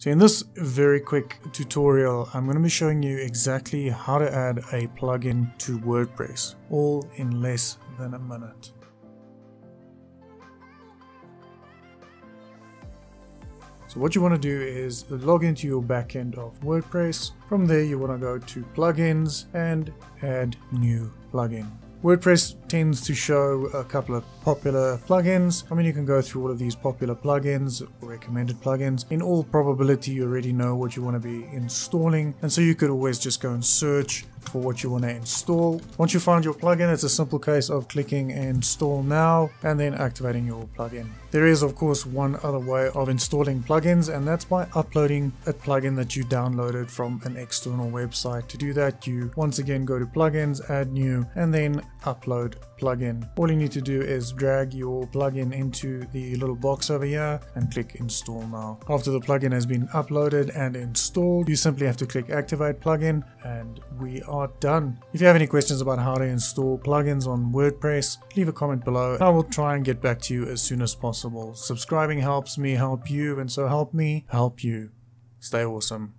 So in this very quick tutorial, I'm going to be showing you exactly how to add a plugin to WordPress, all in less than a minute. So what you want to do is log into your backend of WordPress. From there you want to go to plugins and add new plugin. WordPress tends to show a couple of popular plugins. I mean, you can go through all of these popular plugins or recommended plugins. In all probability, you already know what you want to be installing. And so you could always just go and search for what you want to install. Once you find your plugin, it's a simple case of clicking install now and then activating your plugin. There is of course one other way of installing plugins and that's by uploading a plugin that you downloaded from an external website. To do that, you once again go to plugins, add new, and then upload plugin. All you need to do is drag your plugin into the little box over here and click install now. After the plugin has been uploaded and installed, you simply have to click activate plugin and we are done. If you have any questions about how to install plugins on WordPress, leave a comment below. I will try and get back to you as soon as possible. Subscribing helps me help you and so help me help you. Stay awesome.